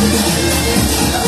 Oh,